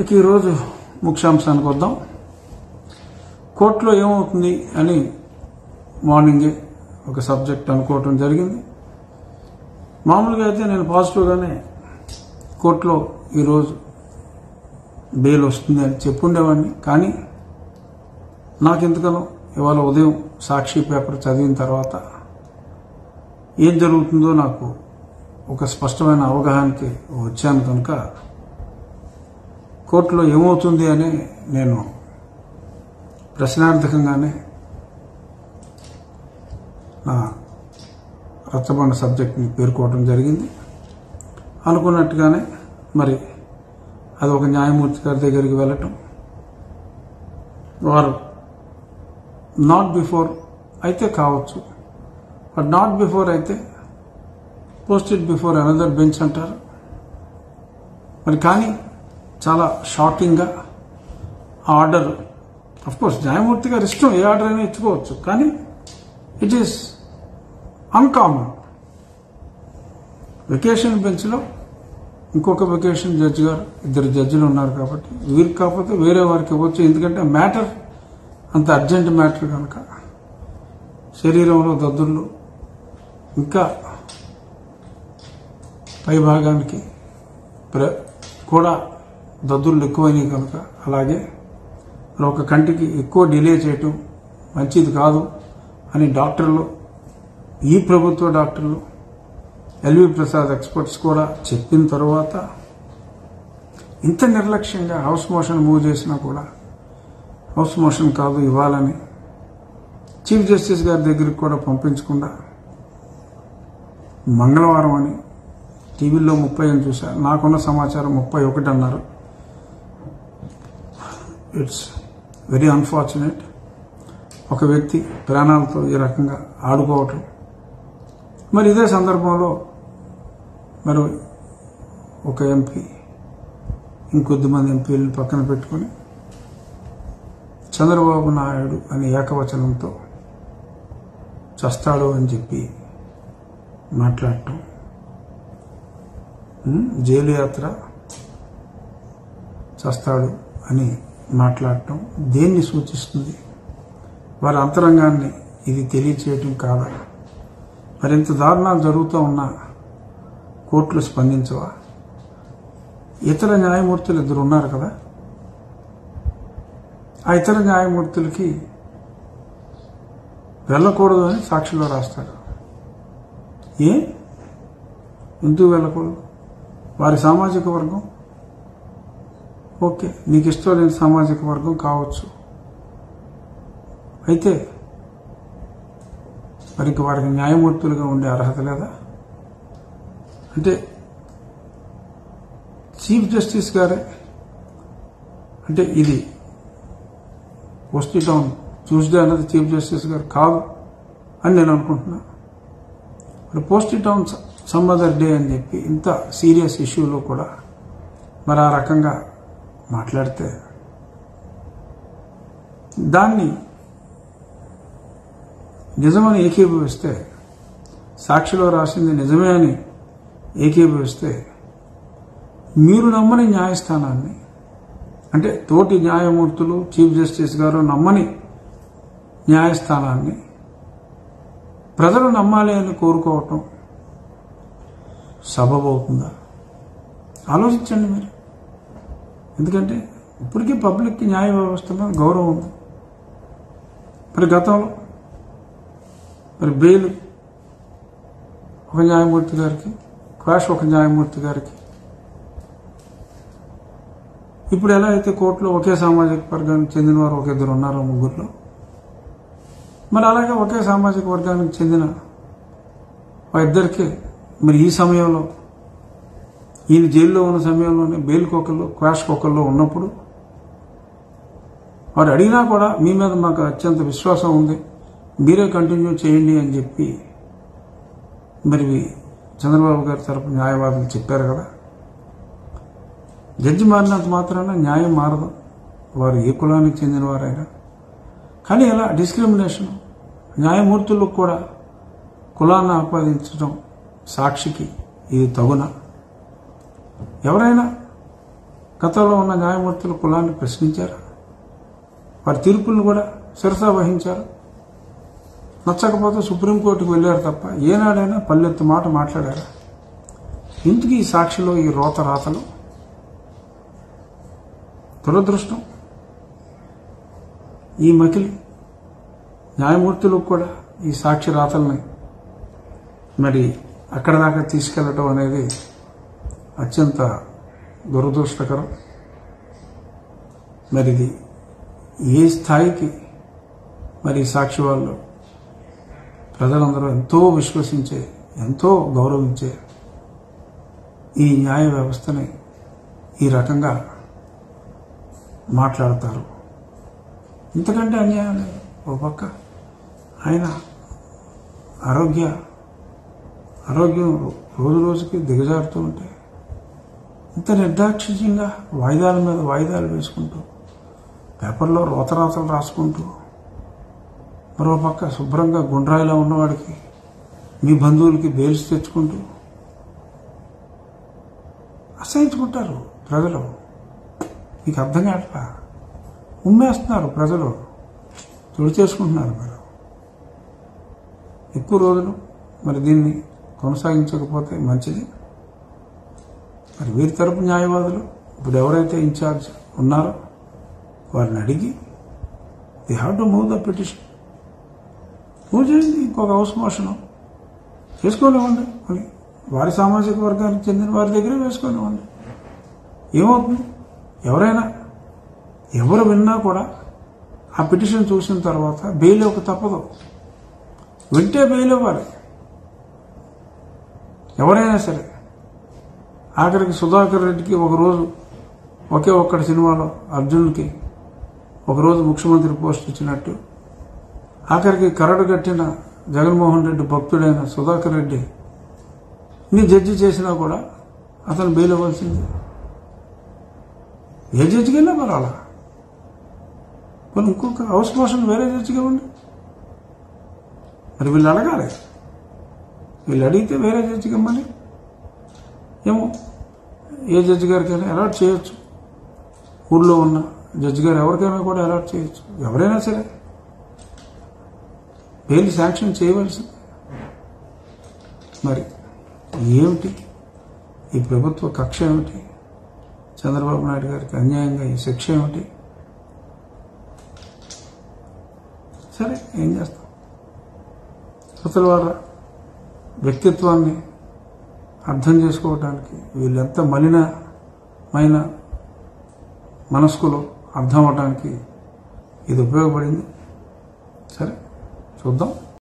ఇక ఈరోజు ముఖ్యాంశానికి వద్దాం. కోర్టులో ఏమవుతుంది అని మార్నింగే ఒక సబ్జెక్ట్ అనుకోవటం జరిగింది. మామూలుగా అయితే నేను పాజిటివ్గానే కోర్టులో ఈరోజు బెయిల్ వస్తుంది అని చెప్పుండేవాడిని. కానీ నాకు ఎందుకనో ఇవాళ ఉదయం సాక్షి పేపర్ చదివిన తర్వాత ఏం జరుగుతుందో నాకు ఒక స్పష్టమైన అవగాహనకి వచ్చాను కనుక కోర్టులో ఏమవుతుంది అని నేను ప్రశ్నార్థకంగానే నా రచ్చబండ సబ్జెక్ట్ని పేర్కోవడం జరిగింది. అనుకున్నట్టుగానే మరి అది ఒక న్యాయమూర్తి గారి దగ్గరికి వెళ్ళటం. వారు నాట్ బిఫోర్ అయితే కావచ్చు బట్ నాట్ బిఫోర్ అయితే పోస్టెడ్ బిఫోర్ అనదర్ బెంచ్ అంటారు. మరి కానీ చాలా షాకింగ్గా ఆ ఆర్డర్ కోర్స్ న్యాయమూర్తి గారు ఇష్టం ఏ ఆర్డర్ అయినా ఇచ్చుకోవచ్చు కానీ ఇట్ ఈస్ అన్కామన్ వెకేషన్ బెంచ్లో ఇంకొక వెకేషన్ జడ్జి గారు ఇద్దరు జడ్జిలు ఉన్నారు కాబట్టి వీరికి కాకపోతే వేరే వారికి ఇవ్వచ్చు ఎందుకంటే మ్యాటర్ అంత అర్జెంట్ మ్యాటర్ కనుక. శరీరంలో దద్దుళ్ళు ఇంకా పై భాగానికి ప్ర- కూడా దద్దుళ్ళు ఎక్కువైనాయి కనుక అలాగే ఒక కంటికి ఎక్కువ డిలే చేయటం మంచిది కాదు అని డాక్టర్లు ఈ ప్రభుత్వ డాక్టర్లు ఎల్వి ప్రసాద్ ఎక్స్పర్ట్స్ కూడా చెప్పిన తర్వాత ఇంత నిర్లక్ష్యంగా హౌస్ మోషన్ మూవ్ చేసినా కూడా హౌస్ మోషన్ కాదు ఇవ్వాలని చీఫ్ జస్టిస్ గారి దగ్గరికి కూడా పంపించకుండా మంగళవారం అని టీవీలో ముప్పై అని చూసా నాకున్న సమాచారం ముప్పై ఒకటి అన్నారు. ఇట్స్ వెరీ అన్ఫార్చునేట్ ఒక వ్యక్తి ప్రాణాలతో ఈ రకంగా ఆడుకోవటం. మరి ఇదే సందర్భంలో మరి ఒక ఎంపీ ఇంకొద్దిమంది ఎంపీలను పక్కన పెట్టుకొని చంద్రబాబు నాయుడు అనే ఏకవచనంతో చస్తాడు అని చెప్పి మాట్లాడటం. జైలు యాత్ర చస్తాడు అని మాట్లాడటం దేన్ని సూచిస్తుంది? వారి అంతరంగాన్ని ఇది తెలియచేయటం కాదా? మరింత దారుణాలు జరుగుతూ ఉన్నా కోర్టులు స్పందించవా? ఇతర న్యాయమూర్తులు ఇద్దరు ఉన్నారు కదా? ఆ ఇతర న్యాయమూర్తులకి వెళ్ళకూడదు అని సాక్షిలో రాస్తారు ఏ? ఎందుకు వెళ్ళకూడదు? వారి సామాజిక వర్గం? ఓకే నీకు ఇష్టం లేని సామాజిక వర్గం కావచ్చు. అయితే మరి వారికి న్యాయమూర్తులుగా ఉండే అర్హత లేదా? అంటే చీఫ్ జస్టిస్ గారే అంటే ఇది పోస్ట్ డౌన్ ట్యూస్డే అన్నది చీఫ్ జస్టిస్ గారు కాదు అని నేను అనుకుంటున్నా. మరి post town some other day అని చెప్పి ఇంత సీరియస్ ఇష్యూలో కూడా మరి ఆ రకంగా మాట్లాడితే దాన్ని నిజమని ఏకీభవిస్తే సాక్షిలో రాసింది నిజమే అని ఏకీభవిస్తే మీరు నమ్మని న్యాయస్థానాన్ని అంటే తోటి న్యాయమూర్తులు చీఫ్ జస్టిస్ గారు నమ్మని న్యాయస్థానాన్ని ప్రజలు నమ్మాలి అని కోరుకోవటం సబబవుతుందా? ఆలోచించండి మీరు. ఎందుకంటే ఇప్పటికీ పబ్లిక్కి న్యాయ వ్యవస్థలో గౌరవం ఉంది. మరి గతంలో మరి బెయిల్ ఒక న్యాయమూర్తి గారికి క్వాష్ ఒక న్యాయమూర్తి గారికి. ఇప్పుడు ఎలా అయితే కోర్టులో ఒకే సామాజిక వర్గానికి చెందిన వారు ఒక ఇద్దరు ఉన్నారో ముగ్గురులో మరి అలాగే ఒకే సామాజిక వర్గానికి చెందిన ఆ ఇద్దరికి మరి ఈ సమయంలో ఈయన జైల్లో ఉన్న సమయంలోనే బెయిల్ కుక్కల్లో క్వాష్ కుక్కల్లో ఉన్నప్పుడు వారు అడిగినా కూడా మీ మీద మాకు అత్యంత విశ్వాసం ఉంది. మీరే కంటిన్యూ చేయండి అని చెప్పి మరి చంద్రబాబు గారి తరపు న్యాయవాదులు చెప్పారు కదా. జడ్జి మారినంత మాత్రాన న్యాయం మారదు. వారు ఏ కులానికి చెందినవారైనా. కానీ ఇలా డిస్క్రిమినేషన్. న్యాయమూర్తులకు కూడా కులాన్ని ఆపాదించడం సాక్షికి ఇది తగున. ఎవరైనా గతంలో ఉన్న న్యాయమూర్తుల కులాన్ని ప్రశ్నించారా? వారి తీర్పులను కూడా శిరసా వహించారు? నచ్చకపోతే సుప్రీంకోర్టుకు వెళ్ళారు తప్ప ఏనాడైనా పల్లెత్తు మాట మాట్లాడారా? ఇంటికి ఈ సాక్షిలో ఈ రోత రాతలు? దురదృష్టం. ఈ మకిలి న్యాయమూర్తులకు కూడా ఈ సాక్షి రాతల్ని మరి అక్కడ దాకా తీసుకెళ్ళటం అనేది అత్యంత దురదృష్టకరం. మరి ఇది ఏ స్థాయికి మరి సాక్షి వాళ్ళు ప్రజలందరూ ఎంతో విశ్వసించే ఎంతో గౌరవించే ఈ న్యాయ వ్యవస్థని ఈ రకంగా మాట్లాడతారు. ఇంతకంటే అన్యాయం లేదు. ఓ పక్క ఆయన ఆరోగ్య ఆరోగ్యం రోజు రోజుకి దిగజారుతూ ఉంటే ఇంత నిర్దాక్షిణ్యంగా వాయిదాల మీద వాయిదాలు వేసుకుంటూ పేపర్లో రోతరాతలు రాసుకుంటూ మరో పక్క శుభ్రంగా గుండ్రాయిలా ఉన్నవాడికి మీ బంధువులకి బేల్స్ తెచ్చుకుంటూ అసహించుకుంటారు ప్రజలు. మీకు అర్థం కావట్లా? ఉమ్మేస్తున్నారు ప్రజలు. తుడి చేసుకుంటున్నారు మీరు. ఎక్కువ రోజులు మరి దీన్ని కొనసాగించకపోతే మంచిది. మరి వీరి తరపు న్యాయవాదులు ఇప్పుడు ఎవరైతే ఇన్ఛార్జ్ ఉన్నారో వారిని అడిగి they have to move the petition move చేయండి ఇంకొక హౌస్ మోషన్ చేసుకోనివ్వండి మరి వారి సామాజిక వర్గానికి చెందిన వారి దగ్గరే వేసుకోనివ్వండి. ఏమవుతుంది? ఎవరైనా ఎవరు విన్నా కూడా ఆ పిటిషన్ చూసిన తర్వాత బెయిల్ ఒక తప్పదు. వింటే బెయిల్ ఇవ్వాలి. ఎవరైనా సరే ఆఖరికి సుధాకర్ రెడ్డికి ఒకరోజు ఒకే ఒక్కటి సినిమాలో అర్జున్కి ఒకరోజు ముఖ్యమంత్రి పోస్ట్ ఇచ్చినట్టు. ఆఖరికి కరడు కట్టిన జగన్మోహన్ రెడ్డి భక్తుడైన సుధాకర్ రెడ్డి ని జడ్జి చేసినా కూడా అతను బెయిల్ అవ్వాల్సింది ఏ జడ్జికి వెళ్ళా మరి అలా కొన్ని ఇంకొక హౌస్ మోషన్ వేరే జడ్జికి ఇవ్వండి మరి వీళ్ళు అడగాలి. వీళ్ళు అడిగితే వేరే జడ్జికి ఇవ్వమని ఏమో? ఏ జడ్జి గారికైనా అలాట్ చేయొచ్చు. ఊళ్ళో ఉన్న జడ్జి గారు ఎవరికైనా కూడా అలాట్ చేయొచ్చు. ఎవరైనా సరే. బెయిల్ శాంక్షన్ చేయవలసింది. మరి ఏమిటి? ఈ ప్రభుత్వ కక్ష ఏమిటి? చంద్రబాబు నాయుడు గారికి అన్యాయంగా ఈ శిక్ష ఏమిటి? సరే ఏం చేస్తాం? అసలు వాళ్ళ వ్యక్తిత్వాన్ని అర్థం చేసుకోవడానికి ఎంత మలినమైన మనస్కులు అర్థం అవడానికి ఇది ఉపయోగపడింది. సరే చూద్దాం.